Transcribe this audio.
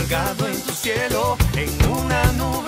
en tu cielo, en una nube